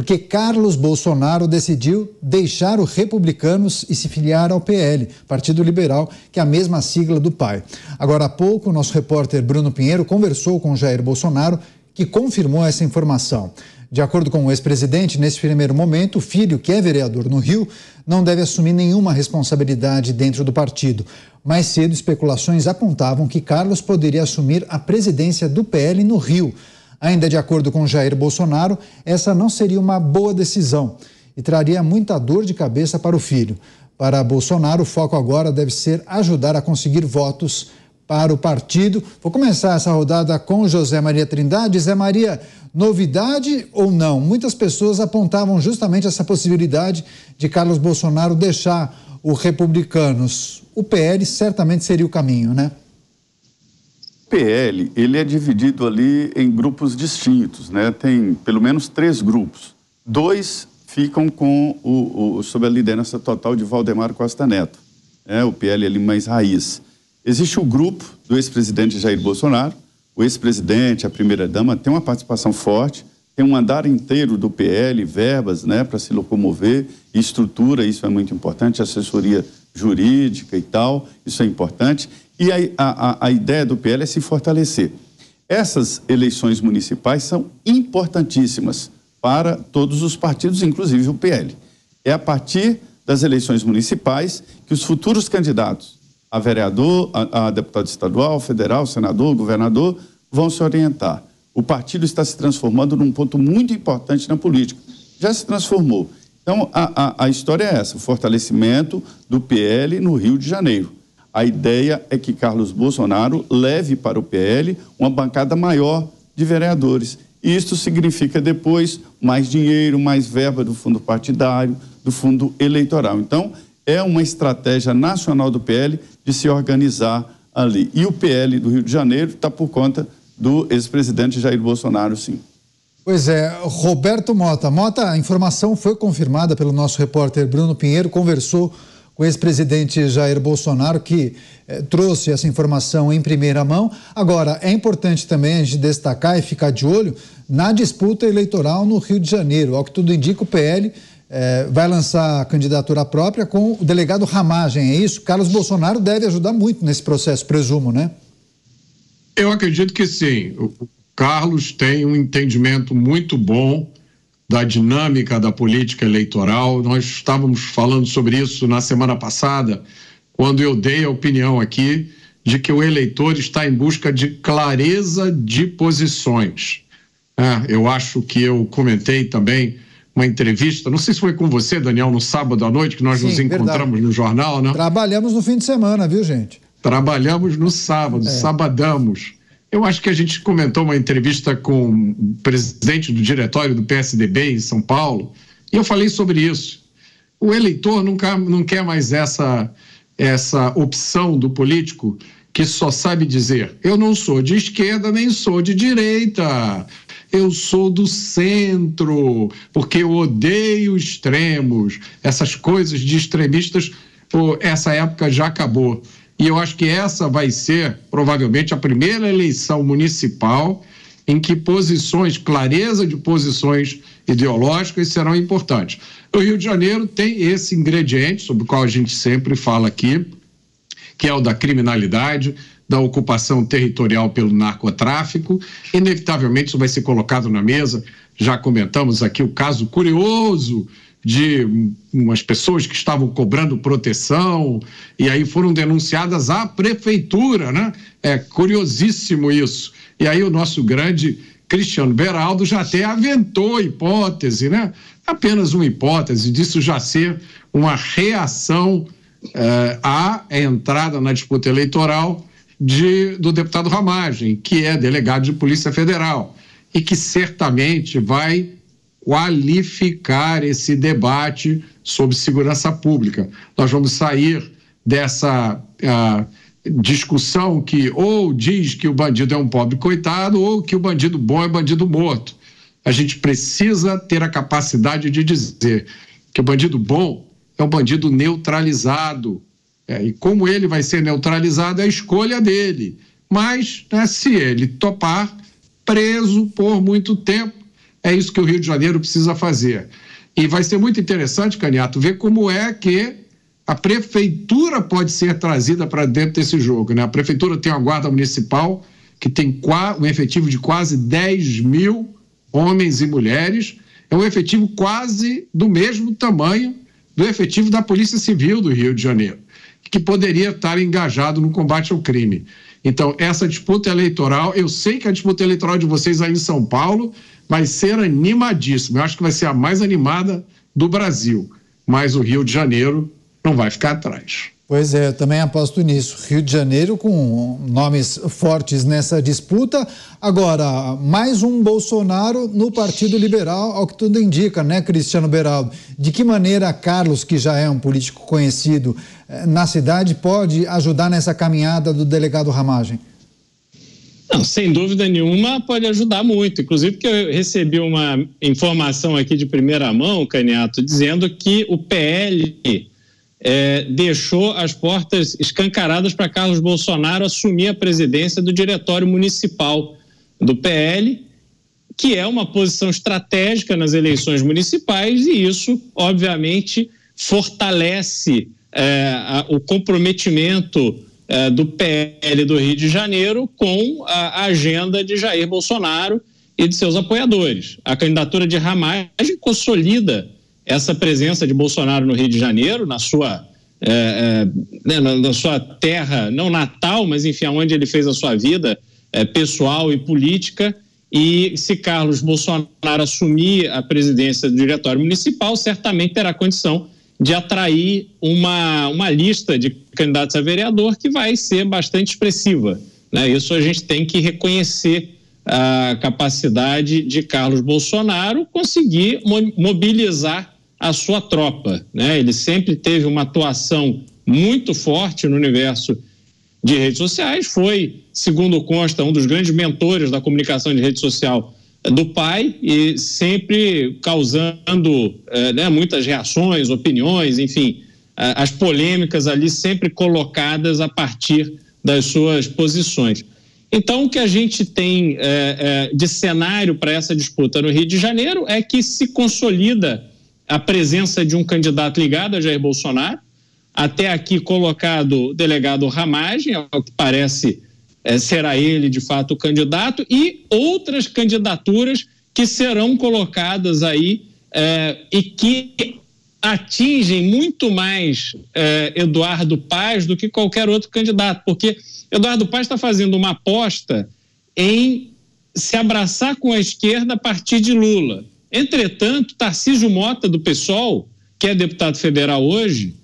porque Carlos Bolsonaro decidiu deixar o Republicanos e se filiar ao PL, Partido Liberal, que é a mesma sigla do pai. Agora há pouco, nosso repórter Bruno Pinheiro conversou com Jair Bolsonaro, que confirmou essa informação. De acordo com o ex-presidente, nesse primeiro momento, o filho, que é vereador no Rio, não deve assumir nenhuma responsabilidade dentro do partido. Mais cedo, especulações apontavam que Carlos poderia assumir a presidência do PL no Rio. Ainda de acordo com Jair Bolsonaro, essa não seria uma boa decisão e traria muita dor de cabeça para o filho. Para Bolsonaro, o foco agora deve ser ajudar a conseguir votos para o partido. Vou começar essa rodada com José Maria Trindade. Zé Maria, novidade ou não? Muitas pessoas apontavam justamente essa possibilidade de Carlos Bolsonaro deixar o Republicanos. O PL certamente seria o caminho, né? PL, ele é dividido ali em grupos distintos, né? Tem pelo menos três grupos. Dois ficam com o, o sob a liderança total de Valdemar Costa Neto, né? o PL ali mais raiz. Existe o grupo do ex-presidente Jair Bolsonaro, o ex-presidente, a primeira-dama, tem uma participação forte, tem um andar inteiro do PL, verbas né, para se locomover, estrutura, isso é muito importante, assessoria jurídica e tal, isso é importante. E a, a, a ideia do PL é se fortalecer. Essas eleições municipais são importantíssimas para todos os partidos, inclusive o PL. É a partir das eleições municipais que os futuros candidatos a vereador, a, a deputado estadual, federal, senador, governador, vão se orientar. O partido está se transformando num ponto muito importante na política. Já se transformou. Então, a, a, a história é essa: o fortalecimento do PL no Rio de Janeiro. A ideia é que Carlos Bolsonaro leve para o PL uma bancada maior de vereadores. Isso significa depois mais dinheiro, mais verba do fundo partidário, do fundo eleitoral. Então, é uma estratégia nacional do PL de se organizar ali. E o PL do Rio de Janeiro está por conta do ex-presidente Jair Bolsonaro, sim. Pois é, Roberto Mota. Mota, a informação foi confirmada pelo nosso repórter Bruno Pinheiro, conversou com o ex-presidente Jair Bolsonaro, que eh, trouxe essa informação em primeira mão. Agora, é importante também a gente destacar e ficar de olho na disputa eleitoral no Rio de Janeiro. Ao que tudo indica, o PL é, vai lançar a candidatura própria com o delegado Ramagem, é isso? Carlos Bolsonaro deve ajudar muito nesse processo, presumo, né? Eu acredito que sim. O Carlos tem um entendimento muito bom da dinâmica da política eleitoral. Nós estávamos falando sobre isso na semana passada, quando eu dei a opinião aqui de que o eleitor está em busca de clareza de posições. É, eu acho que eu comentei também uma entrevista, não sei se foi com você, Daniel, no sábado à noite, que nós Sim, nos encontramos verdade. no jornal, né? Trabalhamos no fim de semana, viu, gente? Trabalhamos no sábado, é. sabadamos. Eu acho que a gente comentou uma entrevista com o presidente do diretório do PSDB em São Paulo, e eu falei sobre isso. O eleitor nunca, não quer mais essa, essa opção do político que só sabe dizer: eu não sou de esquerda nem sou de direita, eu sou do centro, porque eu odeio extremos. Essas coisas de extremistas, essa época já acabou. E eu acho que essa vai ser, provavelmente, a primeira eleição municipal em que posições, clareza de posições ideológicas serão importantes. O Rio de Janeiro tem esse ingrediente, sobre o qual a gente sempre fala aqui, que é o da criminalidade, da ocupação territorial pelo narcotráfico. Inevitavelmente, isso vai ser colocado na mesa. Já comentamos aqui o caso curioso de umas pessoas que estavam cobrando proteção e aí foram denunciadas à prefeitura, né? É curiosíssimo isso. E aí o nosso grande Cristiano Beraldo já até aventou a hipótese, né? Apenas uma hipótese disso já ser uma reação eh, à entrada na disputa eleitoral de, do deputado Ramagem, que é delegado de Polícia Federal, e que certamente vai qualificar esse debate sobre segurança pública. Nós vamos sair dessa uh, discussão que ou diz que o bandido é um pobre coitado ou que o bandido bom é bandido morto. A gente precisa ter a capacidade de dizer que o bandido bom é um bandido neutralizado, é, e como ele vai ser neutralizado é a escolha dele. Mas, né, se ele topar, preso por muito tempo, é isso que o Rio de Janeiro precisa fazer. E vai ser muito interessante, Caniato, ver como é que a prefeitura pode ser trazida para dentro desse jogo. Né? A prefeitura tem uma guarda municipal que tem um efetivo de quase 10 mil homens e mulheres, é um efetivo quase do mesmo tamanho do efetivo da Polícia Civil do Rio de Janeiro, que poderia estar engajado no combate ao crime. Então, essa disputa eleitoral, eu sei que a disputa eleitoral de vocês aí em São Paulo vai ser animadíssima. Eu acho que vai ser a mais animada do Brasil. Mas o Rio de Janeiro não vai ficar atrás. Pois é, eu também aposto nisso. Rio de Janeiro com nomes fortes nessa disputa. Agora, mais um Bolsonaro no Partido Liberal, ao que tudo indica, né, Cristiano Beraldo? De que maneira Carlos, que já é um político conhecido eh, na cidade, pode ajudar nessa caminhada do delegado Ramagem? Não, sem dúvida nenhuma pode ajudar muito. Inclusive, porque eu recebi uma informação aqui de primeira mão, Caniato, dizendo que o PL é, deixou as portas escancaradas para Carlos Bolsonaro assumir a presidência do Diretório Municipal do PL, que é uma posição estratégica nas eleições municipais, e isso, obviamente, fortalece é, a, o comprometimento é, do PL do Rio de Janeiro com a, agenda de Jair Bolsonaro e de seus apoiadores. A candidatura de Ramagem consolida essa presença de Bolsonaro no Rio de Janeiro, na sua, é, é, né, na, sua terra, não natal, mas enfim, onde ele fez a sua vida pessoal e política. E se Carlos Bolsonaro assumir a presidência do Diretório Municipal, certamente terá condição de atrair uma, uma lista de candidatos a vereador que vai ser bastante expressiva. Né? Isso a gente tem que reconhecer a capacidade de Carlos Bolsonaro conseguir mobilizar a sua tropa. Né? Ele sempre teve uma atuação muito forte no universo de redes sociais, foi, segundo consta, um dos grandes mentores da comunicação de rede social do pai e sempre causando é, né, muitas reações, opiniões, enfim, as polêmicas ali sempre colocadas a partir das suas posições. Então, o que a gente tem é, é, de cenário para essa disputa no Rio de Janeiro é que se consolida a presença de um candidato ligado a Jair Bolsonaro, até aqui colocado o delegado Ramagem, ao que parece é, será ele de fato o candidato, e outras candidaturas que serão colocadas aí é, e que atingem muito mais é, Eduardo Paz do que qualquer outro candidato, porque Eduardo Paz está fazendo uma aposta em se abraçar com a esquerda a partir de Lula. Entretanto, Tarcísio Mota, do PSOL, que é deputado federal hoje,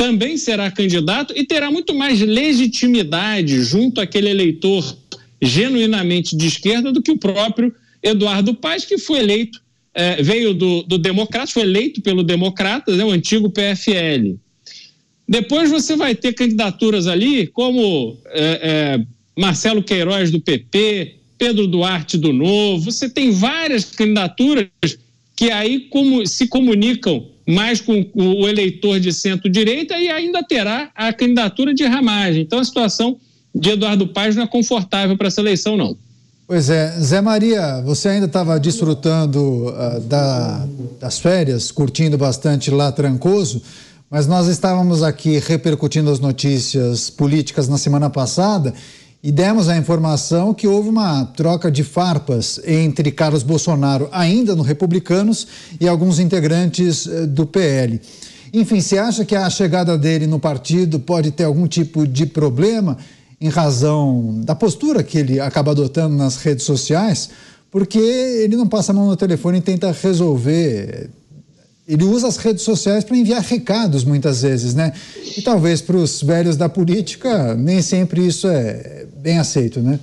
também será candidato e terá muito mais legitimidade junto àquele eleitor genuinamente de esquerda do que o próprio Eduardo Paes, que foi eleito, é, veio do, do foi eleito pelo Democratas, né, o antigo PFL. Depois você vai ter candidaturas ali como é, é, Marcelo Queiroz do PP, Pedro Duarte do Novo, você tem várias candidaturas que aí como, se comunicam mais com o eleitor de centro-direita e ainda terá a candidatura de ramagem. Então a situação de Eduardo Paes não é confortável para essa eleição, não. Pois é, Zé Maria, você ainda estava desfrutando uh, da, das férias, curtindo bastante lá Trancoso, mas nós estávamos aqui repercutindo as notícias políticas na semana passada e demos a informação que houve uma troca de farpas entre Carlos Bolsonaro, ainda no Republicanos, e alguns integrantes eh, do PL. Enfim, você acha que a chegada dele no partido pode ter algum tipo de problema em razão da postura que ele acaba adotando nas redes sociais? Porque ele não passa a mão no telefone e tenta resolver ele usa as redes sociais para enviar recados muitas vezes, né? E talvez para os velhos da política nem sempre isso é bem aceito, né?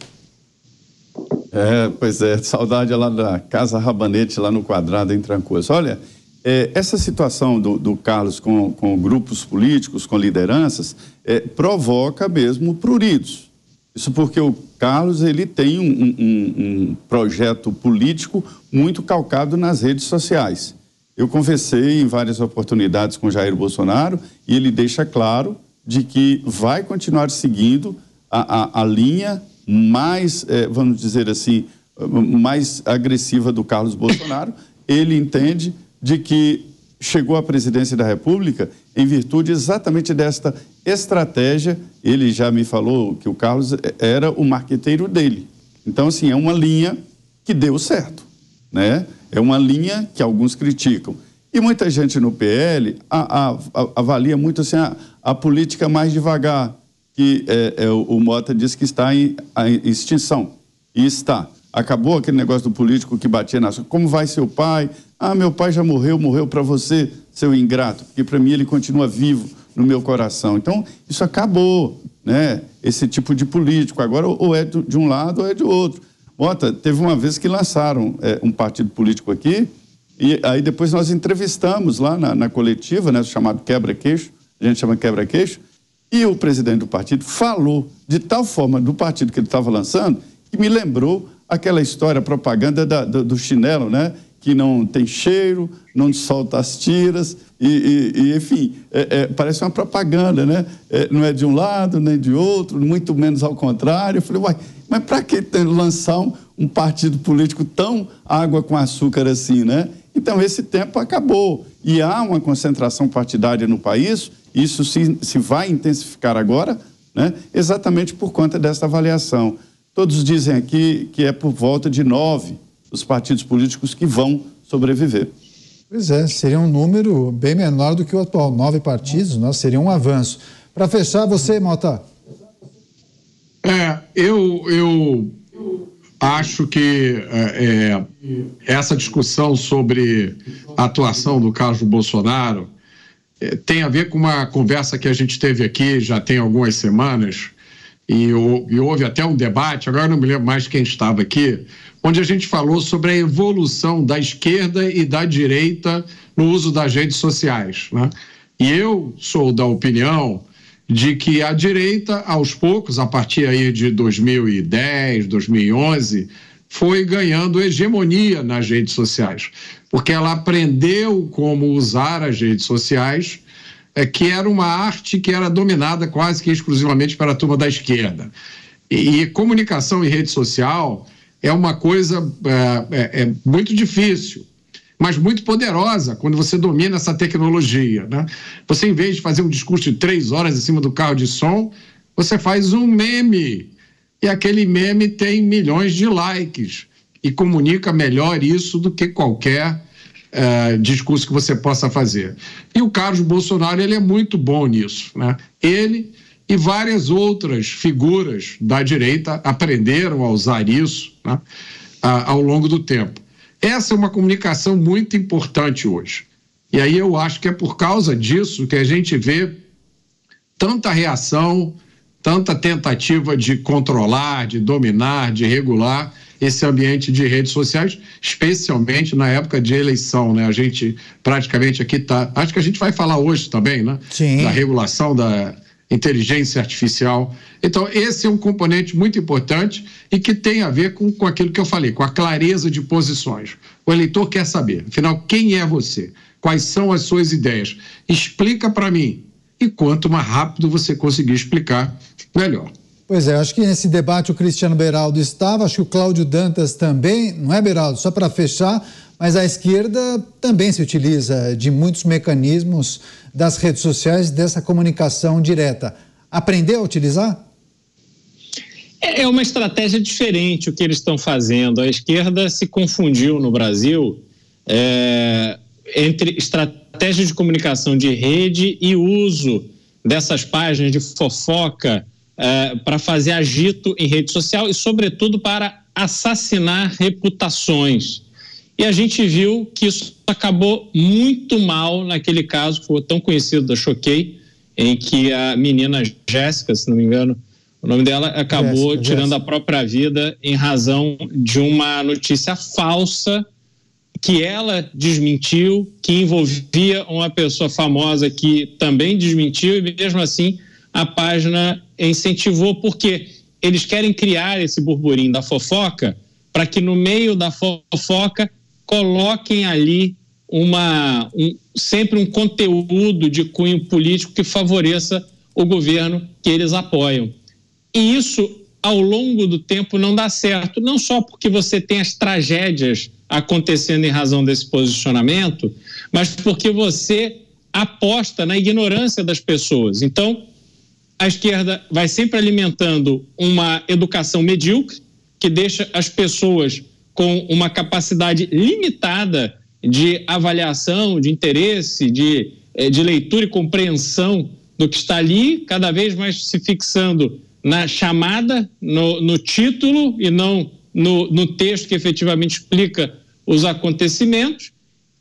É, pois é, saudade lá da Casa Rabanete, lá no quadrado em Trancoso. Olha, é, essa situação do, do Carlos com, com, grupos políticos, com lideranças, é, provoca mesmo pruridos. Isso porque o Carlos ele tem um, um, um projeto político muito calcado nas redes sociais. Eu conversei em várias oportunidades com Jair Bolsonaro e ele deixa claro de que vai continuar seguindo a, a, a linha mais, eh, vamos dizer assim, mais agressiva do Carlos Bolsonaro. Ele entende de que chegou à presidência da República em virtude exatamente desta estratégia. Ele já me falou que o Carlos era o marqueteiro dele. Então, assim, é uma linha que deu certo, né? É uma linha que alguns criticam. E muita gente no PL a, a, a, avalia muito assim, a, política mais devagar, que é, é, o Mota diz que está em, em extinção. E está. Acabou aquele negócio do político que batia na como vai seu pai? Ah, meu pai já morreu, morreu para você, seu ingrato, porque para mim ele continua vivo no meu coração. Então, isso acabou, né? Esse tipo de político. Agora, ou é de um lado ou é de outro. Mota, teve uma vez que lançaram é, um partido político aqui, e aí depois nós entrevistamos lá na, na coletiva, né, chamado Quebra-Queixo, a gente chama Quebra-Queixo, e o presidente do partido falou de tal forma do partido que ele estava lançando, que me lembrou aquela história, propaganda da, do, do, chinelo, né? Que não tem cheiro, não solta as tiras, e, e, e enfim, é, é, parece uma propaganda, né? É, não é de um lado nem de outro, muito menos ao contrário. Eu falei, uai, mas para que lançar um, um partido político tão água com açúcar assim, né? Então, esse tempo acabou. E há uma concentração partidária no país, isso se, se vai intensificar agora, né? exatamente por conta dessa avaliação. Todos dizem aqui que é por volta de nove os partidos políticos que vão sobreviver. Pois é, seria um número bem menor do que o atual. Nove partidos, nós seria um avanço. Para fechar, você, Mota. É, eu, eu acho que é, é, essa discussão sobre a atuação do Carlos Bolsonaro tem a ver com uma conversa que a gente teve aqui já tem algumas semanas, e, e houve até um debate, agora não me lembro mais quem estava aqui, onde a gente falou sobre a evolução da esquerda e da direita no uso das redes sociais. Né? E eu sou da opinião de que a direita, aos poucos, a partir aí de 2010, 2011, foi ganhando hegemonia nas redes sociais, porque ela aprendeu como usar as redes sociais, é, que era uma arte que era dominada quase que exclusivamente pela turma da esquerda. E, e comunicação em rede social é uma coisa é, é, é muito difícil mas muito poderosa quando você domina essa tecnologia. Né? Você, em vez de fazer um discurso de três horas em cima do carro de som, você faz um meme. E aquele meme tem milhões de likes e comunica melhor isso do que qualquer uh, discurso que você possa fazer. E o Carlos Bolsonaro ele é muito bom nisso. Né? Ele e várias outras figuras da direita aprenderam a usar isso né? ao longo do tempo. Essa é uma comunicação muito importante hoje. E aí eu acho que é por causa disso que a gente vê tanta reação, tanta tentativa de controlar, de dominar, de regular esse ambiente de redes sociais, especialmente na época de eleição, né? A gente praticamente aqui está, acho que a gente vai falar hoje também, né? Sim. Da regulação da inteligência artificial. Então, esse é um componente muito importante e que tem a ver com, com aquilo que eu falei, com a clareza de posições. O eleitor quer saber, afinal, quem é você? Quais são as suas ideias? Explica para mim. E quanto mais rápido você conseguir explicar, melhor. Pois é, acho que nesse debate o Cristiano Beraldo estava, acho que o Cláudio Dantas também, não é, Beraldo? Só para fechar, mas a esquerda também se utiliza de muitos mecanismos das redes sociais, dessa comunicação direta. Aprendeu a utilizar? É, é uma estratégia diferente o que eles estão fazendo. A esquerda se confundiu no Brasil é, entre estratégia de comunicação de rede e uso dessas páginas de fofoca é, para fazer agito em rede social e, sobretudo, para assassinar reputações. E a gente viu que isso acabou muito mal naquele caso que foi tão conhecido da Choquei, em que a menina Jéssica, se não me engano, o nome dela acabou Jéssica, tirando Jéssica. a própria vida em razão de uma notícia falsa que ela desmentiu, que envolvia uma pessoa famosa que também desmentiu e mesmo assim a página incentivou porque eles querem criar esse burburinho da fofoca para que no meio da fofoca coloquem ali uma, um, sempre um conteúdo de cunho político que favoreça o governo que eles apoiam. E isso ao longo do tempo não dá certo, não só porque você tem as tragédias acontecendo em razão desse posicionamento, mas porque você aposta na ignorância das pessoas. Então, a esquerda vai sempre alimentando uma educação medíocre, que deixa as pessoas com uma capacidade limitada de avaliação, de interesse, de, eh, de leitura e compreensão do que está ali, cada vez mais se fixando na chamada, no, no título e não no, no texto que efetivamente explica os acontecimentos.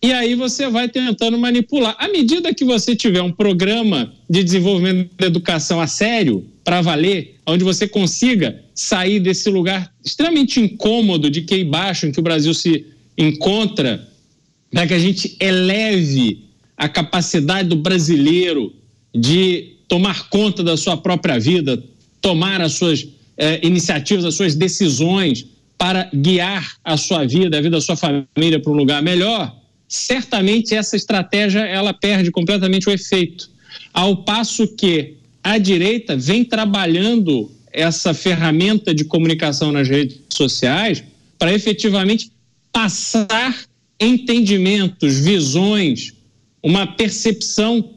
E aí você vai tentando manipular. À medida que você tiver um programa de desenvolvimento da educação a sério, para valer, onde você consiga sair desse lugar extremamente incômodo de que baixo em que o Brasil se encontra, para que a gente eleve a capacidade do brasileiro de tomar conta da sua própria vida, tomar as suas eh, iniciativas, as suas decisões para guiar a sua vida, a vida da sua família para um lugar melhor, certamente essa estratégia ela perde completamente o efeito. Ao passo que a direita vem trabalhando essa ferramenta de comunicação nas redes sociais para efetivamente passar entendimentos, visões, uma percepção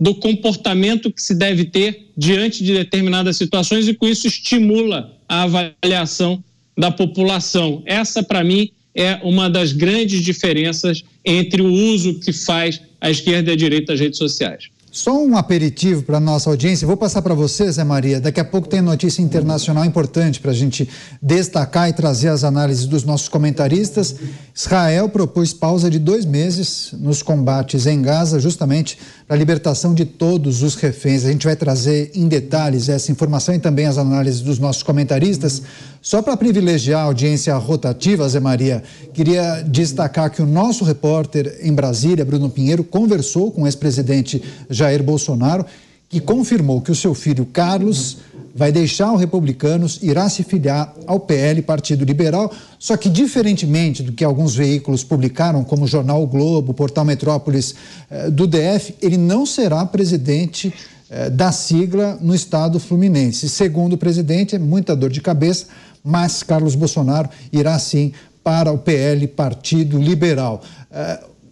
do comportamento que se deve ter diante de determinadas situações e com isso estimula a avaliação da população. Essa, para mim, é uma das grandes diferenças entre o uso que faz a esquerda e a direita das redes sociais. Só um aperitivo para a nossa audiência. Vou passar para você, Zé Maria. Daqui a pouco tem notícia internacional importante para a gente destacar e trazer as análises dos nossos comentaristas. Israel propôs pausa de dois meses nos combates em Gaza, justamente para a libertação de todos os reféns. A gente vai trazer em detalhes essa informação e também as análises dos nossos comentaristas. Só para privilegiar a audiência rotativa, Zé Maria, queria destacar que o nosso repórter em Brasília, Bruno Pinheiro, conversou com o ex-presidente Jair Bolsonaro, que confirmou que o seu filho Carlos vai deixar o Republicanos, irá se filiar ao PL, Partido Liberal, só que diferentemente do que alguns veículos publicaram, como o Jornal o Globo, o Portal Metrópolis eh, do DF, ele não será presidente eh, da sigla no estado fluminense. Segundo o presidente, é muita dor de cabeça, mas Carlos Bolsonaro irá sim para o PL, Partido Liberal.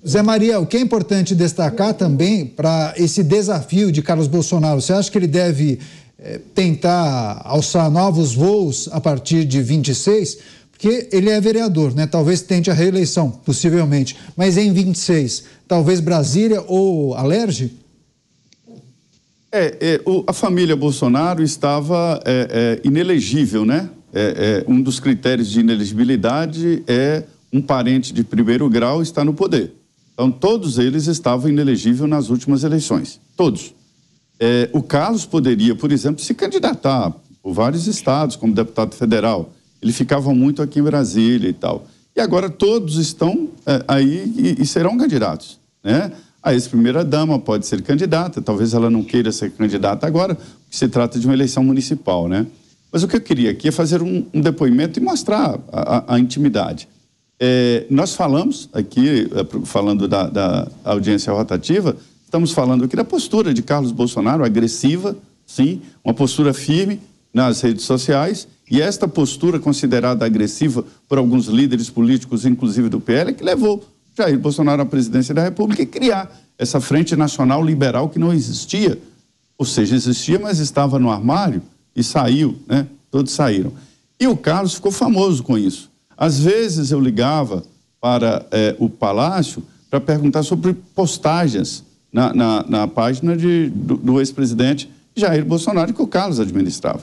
Zé Maria, o que é importante destacar também para esse desafio de Carlos Bolsonaro, você acha que ele deve é, tentar alçar novos voos a partir de 26, porque ele é vereador, né? Talvez tente a reeleição, possivelmente. Mas em 26, talvez Brasília ou Alerge? É, é o, a família Bolsonaro estava é, é inelegível, né? É, é, um dos critérios de inelegibilidade é um parente de primeiro grau estar no poder. Então, todos eles estavam inelegíveis nas últimas eleições. Todos. É, o Carlos poderia, por exemplo, se candidatar por vários estados como deputado federal. Ele ficava muito aqui em Brasília e tal. E agora todos estão é, aí e, e, serão candidatos. Né? A ex-primeira-dama pode ser candidata, talvez ela não queira ser candidata agora, porque se trata de uma eleição municipal. Né? Mas o que eu queria aqui é fazer um, um depoimento e mostrar a, a, a intimidade. É, nós falamos aqui, é, falando da, da audiência rotativa, Estamos falando aqui da postura de Carlos Bolsonaro, agressiva, sim, uma postura firme nas redes sociais, e esta postura considerada agressiva por alguns líderes políticos, inclusive do PL, é que levou Jair Bolsonaro à presidência da República e criar essa frente nacional liberal que não existia. Ou seja, existia, mas estava no armário e saiu, né? Todos saíram. E o Carlos ficou famoso com isso. Às vezes eu ligava para é, o Palácio para perguntar sobre postagens na, na, na página de, do, do ex-presidente Jair Bolsonaro, que o Carlos administrava.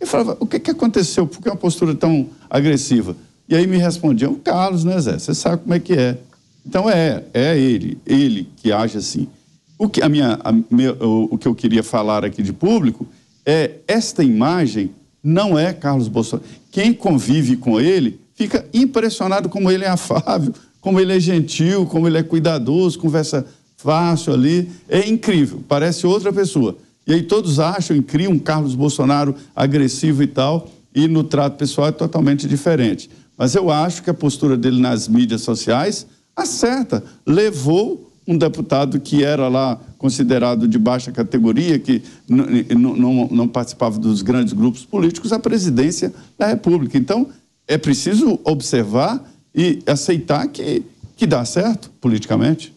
E falava, o que, que aconteceu? Por que uma postura tão agressiva? E aí me respondiam, o Carlos, né, Zé? Você sabe como é que é. Então é, é ele, ele que age assim. O que, a minha, a, meu, o, o que eu queria falar aqui de público é esta imagem não é Carlos Bolsonaro. Quem convive com ele fica impressionado como ele é afável, como ele é gentil, como ele é cuidadoso, conversa fácil ali. É incrível, parece outra pessoa. E aí todos acham e criam um Carlos Bolsonaro agressivo e tal, e no trato pessoal é totalmente diferente. Mas eu acho que a postura dele nas mídias sociais acerta. Levou um deputado que era lá considerado de baixa categoria, que não, não participava dos grandes grupos políticos, à presidência da República. Então, é preciso observar e aceitar que, que dá certo politicamente.